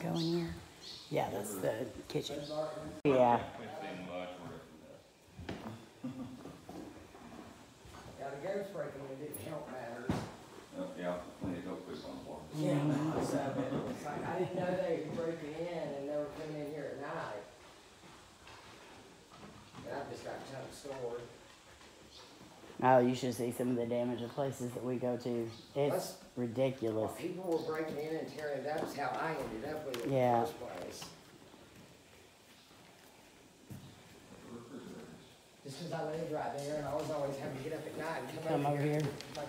go in here? Yeah, that's the kitchen. Yeah. Yeah, the ghost breaking in didn't help matters. Yeah, plenty of dope fish on the floor. Yeah. So, it's like, I didn't know they were breaking in and they were coming in here at night. And I've just got junk stored. Oh, you should see some of the damage of places that we go to. It's That's- ridiculous. People were breaking in and tearing it up, is how I ended up with it in the Yeah. first place. Just because I lived right there and I was always having to get up at night and Come come over here. here. My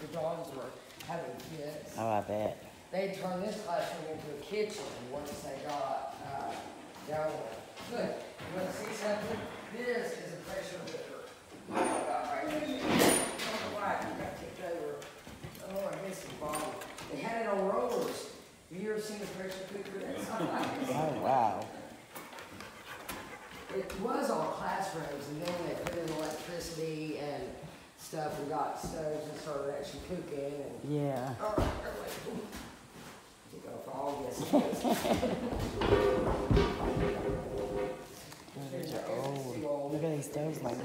the dogs were having kids. Oh, I bet. They turned this classroom into a kitchen once they got, uh, down there. Look, you wanna see something? This is a pressure cooker. They had it on. Have you ever seen a? Oh, wow. It was all classrooms, and then they put in electricity and stuff, and got stoves and started actually cooking, and Yeah. all right, all this. These are old. Look at these stoves, like,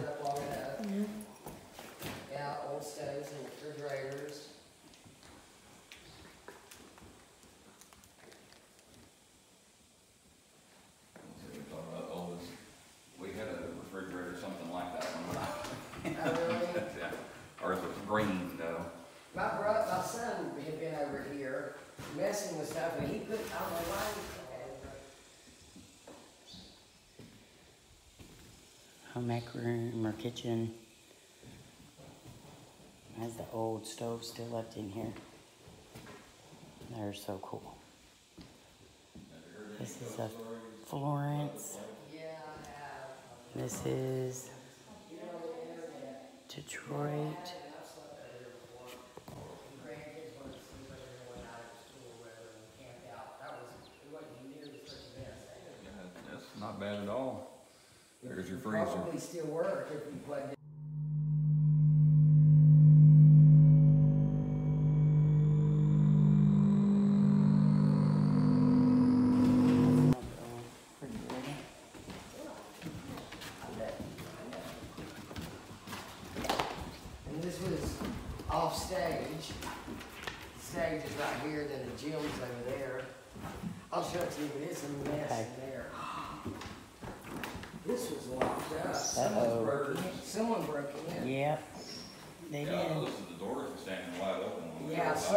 Long enough. Yeah, old stoves and refrigerators. So we talk about all this, we had a refrigerator, something like that one. Oh, really? Yeah, Ours was green, though. My bro, my son had been over here messing with stuff, and he put, I don't know why home ec room or kitchen. Has the old stove still left in here. They're so cool. This is a Florence. This is Detroit. not bad at all. There's your freezer. Probably still work if you plugged it.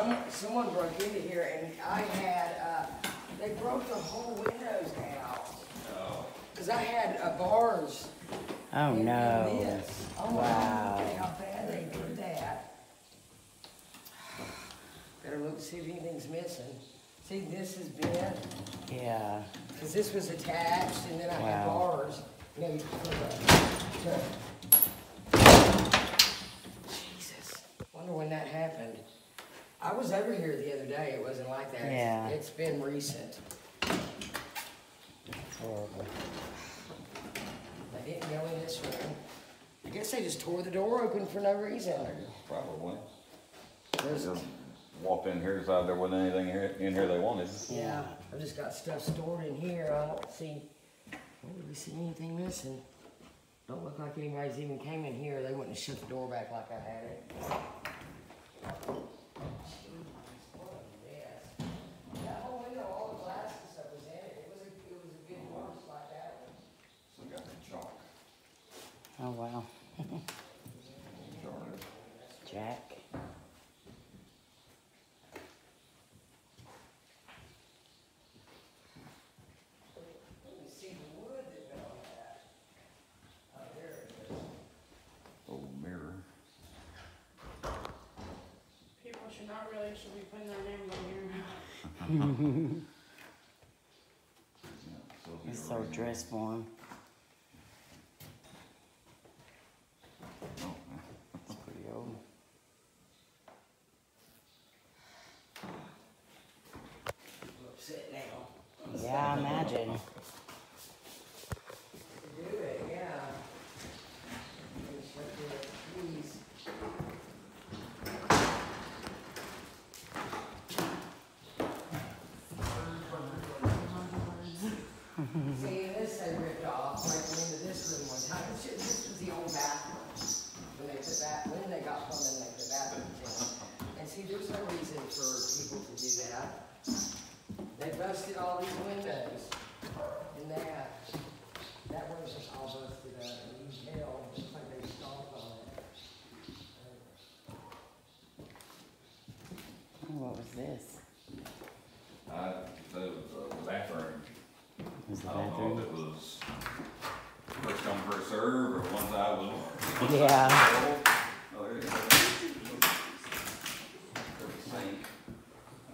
Some, someone broke into here and I had, uh, they broke the whole windows out. Oh, Cause I had, uh, bars Oh in- in no. this. Oh, Wow. Look at how bad they did that. Better look, see if anything's missing. See, this is bent, Yeah. cause this was attached and then I had Wow. bars. You you put the- to- Jesus, wonder when that happened. I was over here the other day, it wasn't like that. It's- Yeah. It's been recent. Horrible. They didn't go in this room. I guess they just tore the door open for no reason. probably. There's- Just walked in here, decided there wasn't anything here, in here they wanted. Yeah, I've just got stuff stored in here. I don't see, I don't really see anything missing. Don't look like anybody's even came in here. They wouldn't have shut the door back like I had it. That whole window, all the glass and stuff was in it. It was a, it was a good door just like that one. So got the chalk. Oh wow. Jar. Jack. Let me see the wood that went on that. Oh, there it is. Old Oh, mirror. wow. Jack. not really should be putting their names on here. So It's so dress form. Oh, It's pretty old. Sit down. Yeah, I imagine. Do it, yeah. Finish up the keys. went into this room one time, this this was the old bathroom. When they put that, when they got plumbing, they put bathrooms in. And see, there's no reason for people to do that. They busted all these windows in that. That one's just all busted up, and you can tell, it's like they stomped on it. Oh, What was this? I, the, the bathroom, Was the I don't know bathroom? if it was first come, first serve, or one side was. Yeah. Oh, there you go. There was a sink,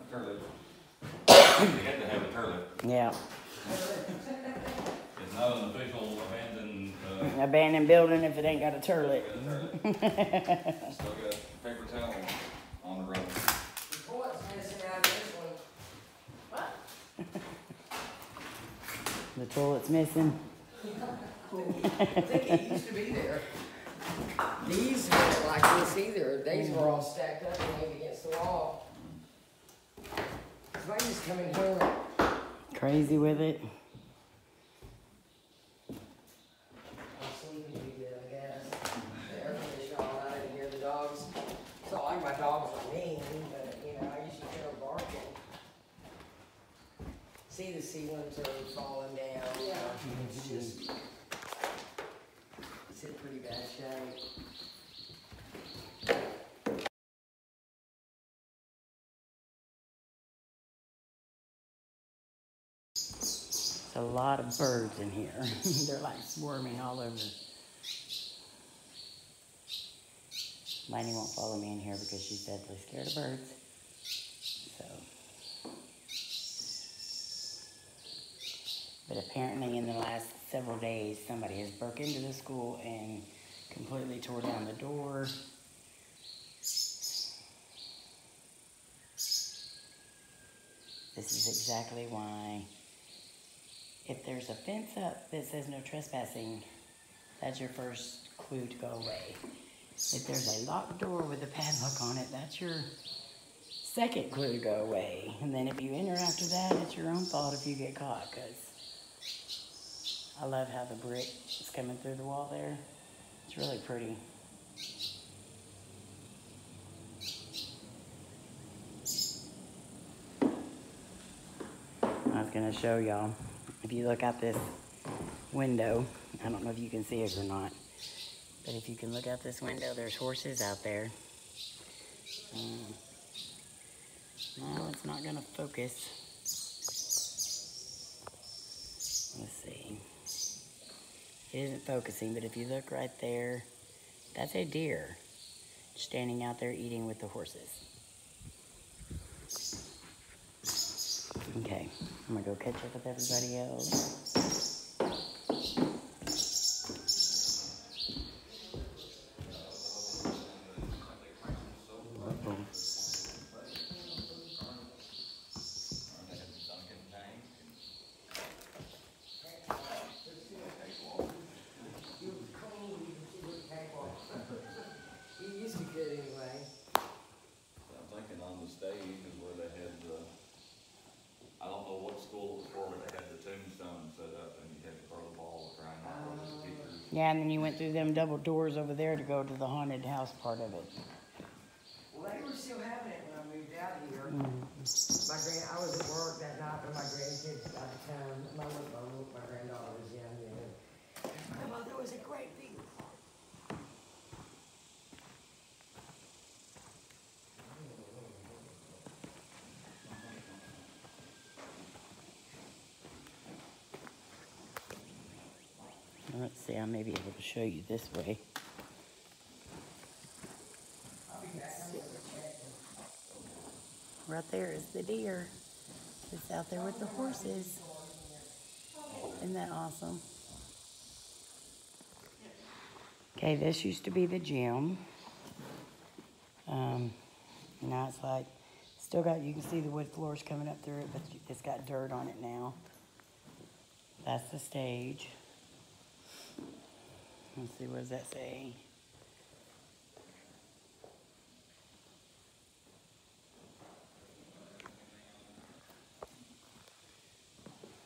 a toilet. You had to have a toilet. Yeah. It's not an official abandoned, uh, Abandoned building if it ain't got a turlet. got a toilet. Still got paper towel on the road. The toilet's missing out of this one. The toilet's missing. I think it used to be there. These weren't like this either. These were all stacked up and laid against the wall. Somebody just come in here Crazy with it. I'm sleeping too good, I guess. The air conditioner all night and hear the dogs. It's not like my dogs are mean, but you know, I used to hear them barking. See the ceilings are falling down. Yeah. It's just, it's in pretty bad shape. There's a lot of birds in here. They're like swarming all over. Miney won't follow me in here because she's deadly scared of birds. So. But apparently in the last several days, somebody has broke into the school and completely tore down the door. This is exactly why if there's a fence up that says no trespassing, that's your first clue to go away. If there's a locked door with a padlock on it, that's your second clue to go away. And then if you enter after that, it's your own fault if you get caught, because I love how the brick is coming through the wall there. It's really pretty. I was gonna show y'all. If you look out this window, I don't know if you can see it or not, but if you can look out this window, there's horses out there. Um, it's not gonna focus. Let's see. It isn't focusing, but if you look right there, that's a deer standing out there eating with the horses. Okay, I'm gonna go catch up with everybody else. Uh-oh. You was clean, you can see the table. You used to good anyway. I'm thinking on the stage is where they had the, I don't know what school it was for, but they had the tombstone set up and you had to throw the ball, try and not throw the pictures. Yeah, and then you went through them double doors over there to go to the haunted house part of it. Well, they were still having it when I moved out here. Mm-hmm. My grand, I was at work that night, but my grandkids got to come. My, my, my granddaughter was young then. Grandma, there was a great big Let's see, I may be able to show you this way. Right there is the deer. It's out there with the horses. Isn't that awesome? Okay, this used to be the gym. Um, now it's like, still got, you can see the wood floors coming up through it, but it's got dirt on it now. That's the stage. Let's see, what does that say?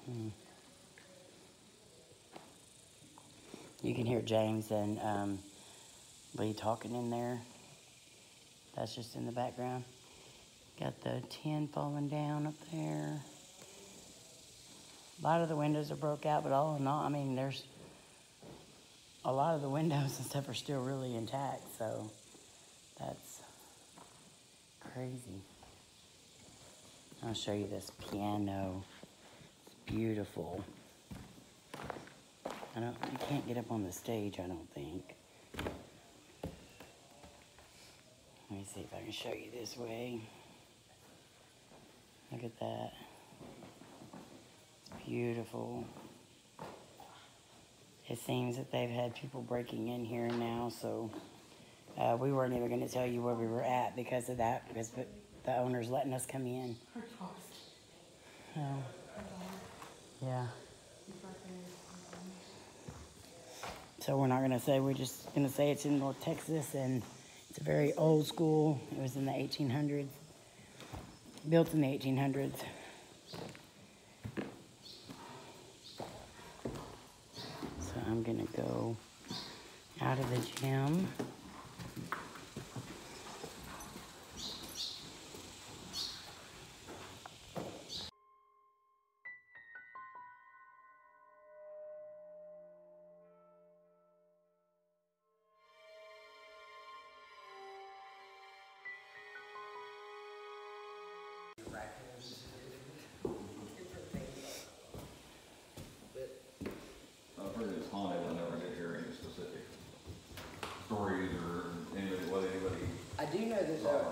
Hmm. You can hear James and um, Lee talking in there. That's just in the background. Got the tin falling down up there. A lot of the windows are broke out, but all in all, I mean, there's a lot of the windows and stuff are still really intact, so that's crazy. I'll show you this piano. It's beautiful. I don't, you can't get up on the stage, I don't think. Let me see if I can show you this way. Look at that. It's beautiful. It seems that they've had people breaking in here now, so uh, we weren't even going to tell you where we were at because of that, because the, owner's letting us come in. Yeah. So we're not going to say, we're just going to say it's in North Texas and it's a very old school. It was in the 1800s, built in the 1800s. So I'm going to go out of the gym.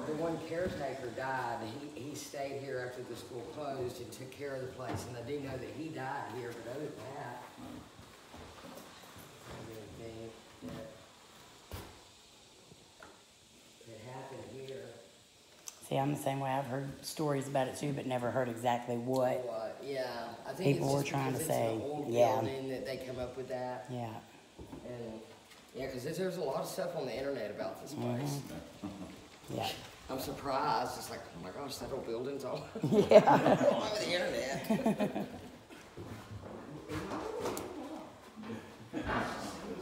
The, one caretaker died, he, he stayed here after the school closed and took care of the place, and I do know that he died here, but other than that. I didn't think that it happened here. See, I'm the same way. I've heard stories about it too, but never heard exactly what. What, yeah, I think it's People were trying to say, old yeah. that they come up with that, Yeah. and, yeah, cause there's, there's a lot of stuff on the internet about this mm-hmm. place. Yeah. I'm surprised, it's like, oh my gosh, that old building's all, Yeah. all over the internet.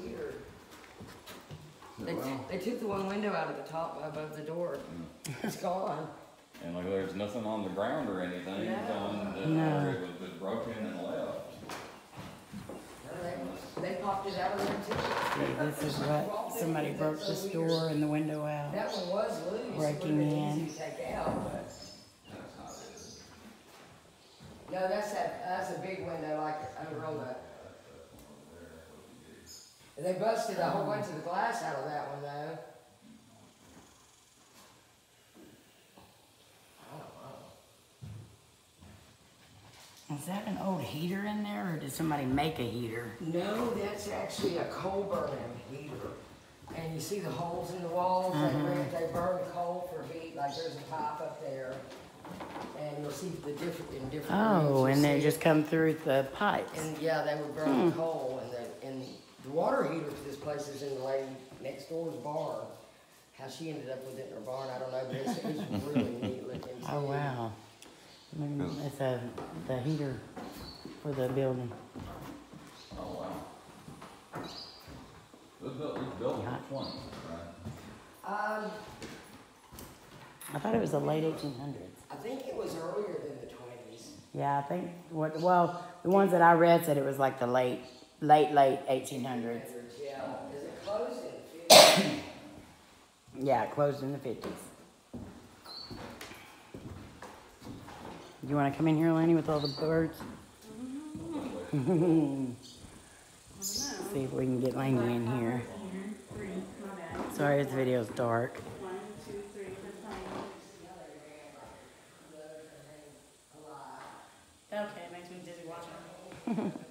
Weird. They, they took the one window out of the top above the door. It's gone. and like there's nothing on the ground or anything, No. and, No. uh, it was just broken and left. They, they popped it out of there too. See, this is what somebody broke this door and the window out. That one was loose. Breaking in. Easy to take out, but. That's not it. No, that's that, that's a big window like over on the. They busted a whole bunch of the glass out of that one though. I don't know. Is that an old heater in there, or did somebody make a heater? No, that's actually a coal burning heater. And you see the holes in the walls, they mm-hmm. burn, they burn coal for heat, like there's a pipe up there. And you'll see the different, in different. Oh, and they just come through the pipes. And yeah, they would burn hmm. coal and the, and the water heater for this place is in the lady next door's barn. How she ended up with it in her barn, I don't know, but it's, it's really neat looking. Oh, wow. Mm, It's a, the heater for the building. Oh, wow. It was built, it built in Yeah. twenties, right? Um, I thought it was the late eighteen hundreds. I think it was earlier than the twenties. Yeah, I think, what, well, the ones that I read said it was like the late, late, late eighteen hundreds. Yeah, is it closed in the fifties? Yeah, it closed in the fifties. You wanna come in here, Lenny, with all the birds? See if we can get Laney in here. Three, my bad. Sorry, this video's dark. One, two, three, that's fine. Okay, it makes me dizzy watching.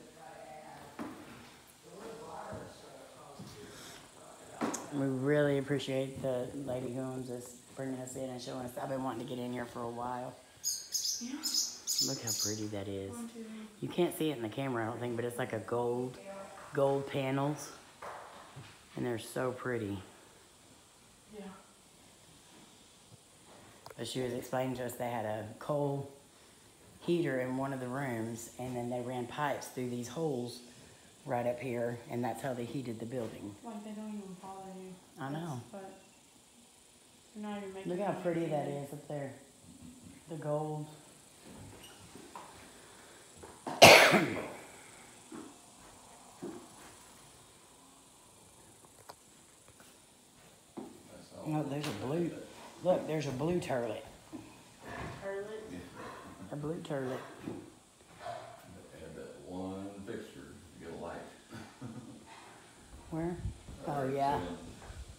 We really appreciate the lady who owns this bringing us in and showing us. I've been wanting to get in here for a while. Yeah. Look how pretty that is. One, two, three. You can't see it in the camera, I don't think, but it's like a gold, gold panels. And they're so pretty. Yeah. But she was explaining to us they had a coal heater in one of the rooms and then they ran pipes through these holes right up here, and that's how they heated the building. Like they don't even bother you. I know. But you're not even making. Look how pretty that is up there. The gold. That's all. No, there's a blue, look, there's a blue turlet, Early. a blue turlet. Add that one fixture, to get a light. Where? Oh, Right, yeah, so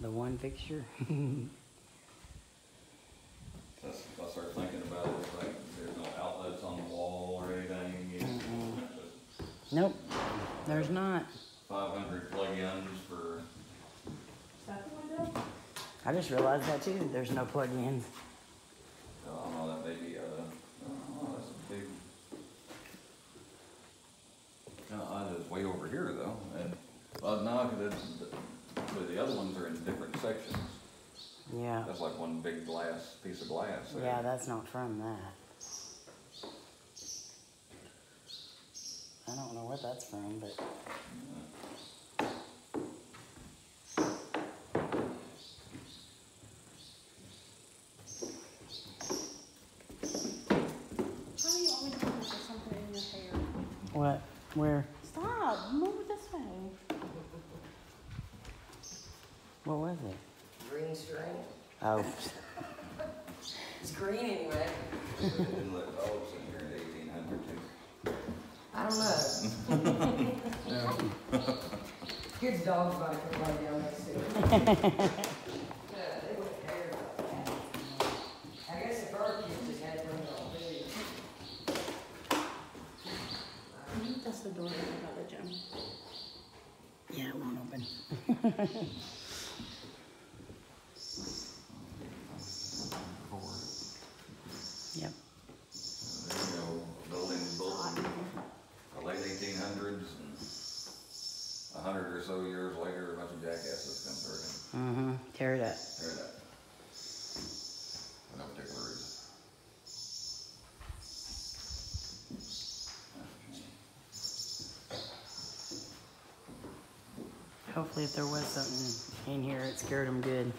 the one fixture. That's, if I start thinking about it, it's like, there's no outlets on the wall or anything, it's Nope, there's not. five hundred plug-ins for, Is that the window? I just realized that too, there's no plug-ins. I don't know, that may be, uh, oh, that's a big. No, uh, it's way over here though, and, uh, no, cause it's, the, the other ones are in different sections. Yeah, That's like one big glass, piece of glass there. yeah, that's not from that. I don't know what that's from, but How do you always looking for something in your hair? what, where, Stop, move this way. what was it? Green string. Oh, It's green anyway. Didn't let dogs in here in eighteen hundred too. I don't know. Kids' dogs might come right down next to it. Yeah, they wouldn't care about that. I guess if our kids just had them on video. That's the door to the gym. yeah, it won't open. Yep, you go, buildings built in the late eighteen hundreds and a hundred or so years later, a bunch of jackasses come through mm-hmm, tear it up. and tear it up. For no particular reason. Hopefully if there was something in here, it scared them good.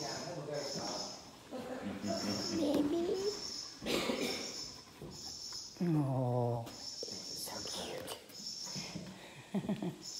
Yeah, we'll go stop. Oh, so cute.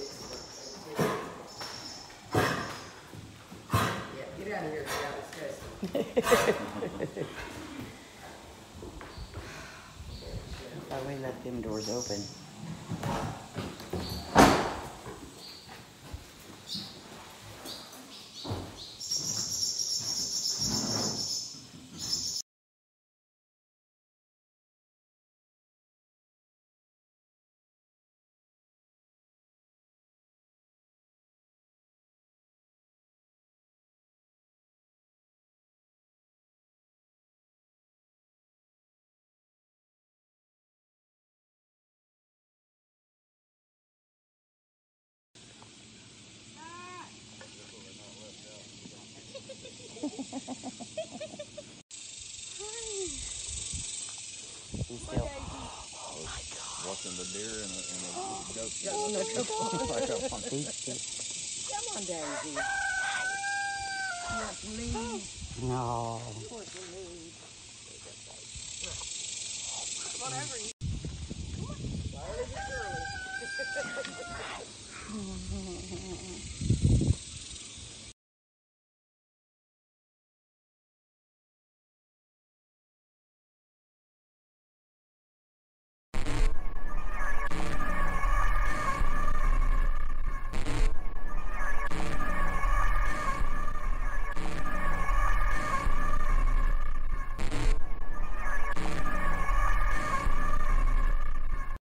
Watching the deer and a, and a goat. he's still, Come on, Daisy. Not to leave. no. Whatever. Come on. Early is early.